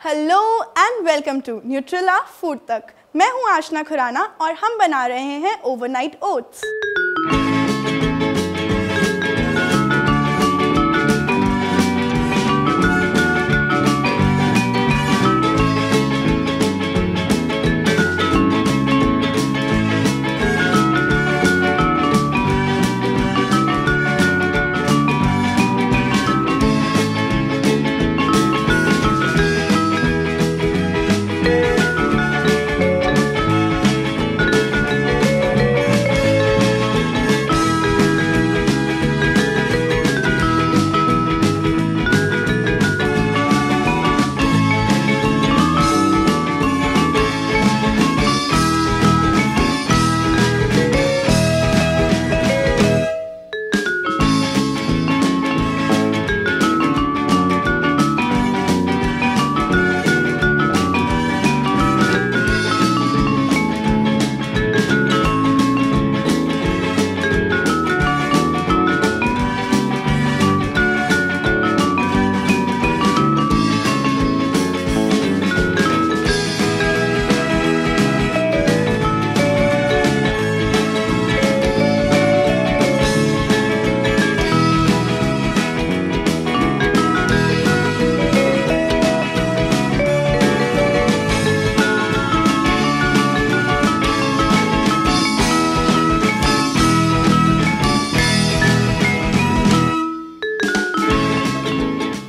Hello and welcome to Nutrela food तक मैं हूँ आशना खुराना और हम बना रहे हैं overnight oats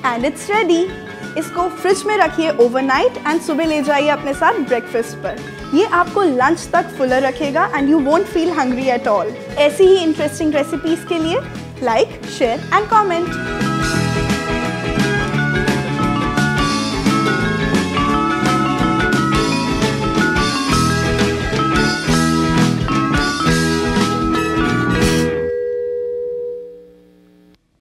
and it's ready इसको फ्रिज में रखिए ओवरनाइट एंड सुबह ले जाइए अपने साथ ब्रेकफास्ट पर। ये आपको लंच तक फुलर रखेगा and you won't feel hungry at all ऐसी ही इंटरेस्टिंग रेसिपीज़ के लिए लाइक शेयर एंड कमेंट